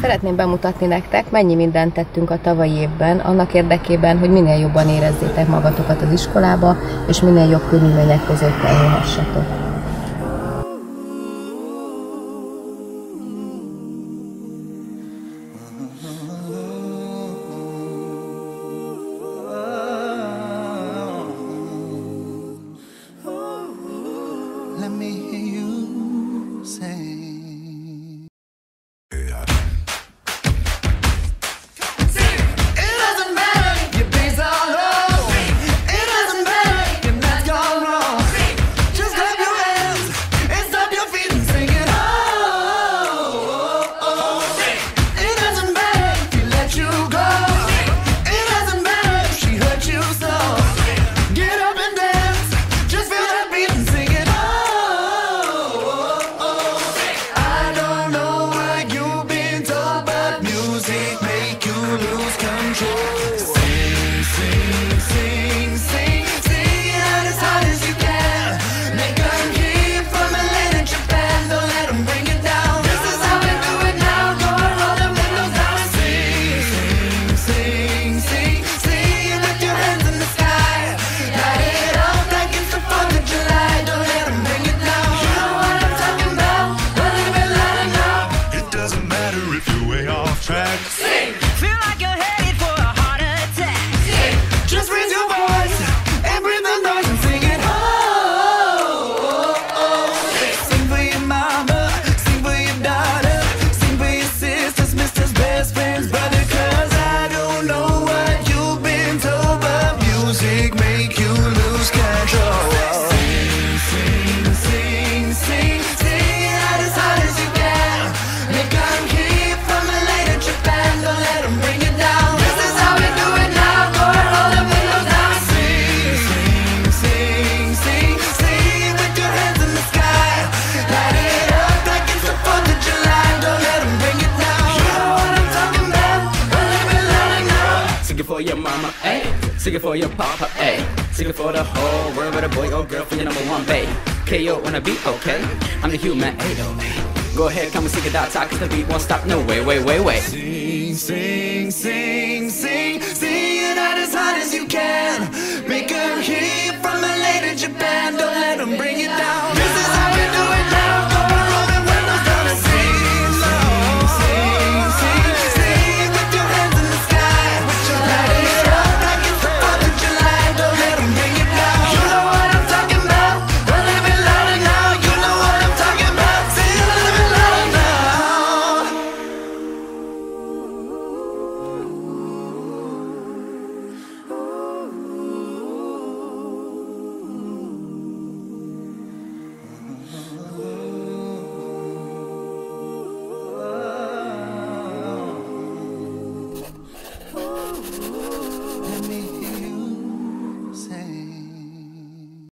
Szeretném bemutatni nektek, mennyi mindent tettünk a tavalyi évben, annak érdekében, hogy minél jobban érezzétek magatokat az iskolába, és minél jobb körülmények között eljöhessetek. say. it for your mama, ayy. Sing it for your papa, ayy. Sing it for the whole world, but a boy or girl for your number one, babe. KO wanna be okay? I'm the human 808. Go ahead, come and sing it out, cause the beat won't stop. No, wait, wait, wait, wait. Sing, sing, sing. Let me